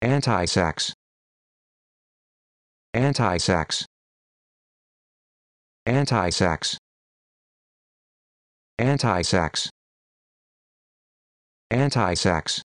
anti-sex anti-sex anti-sex anti-sex anti-sex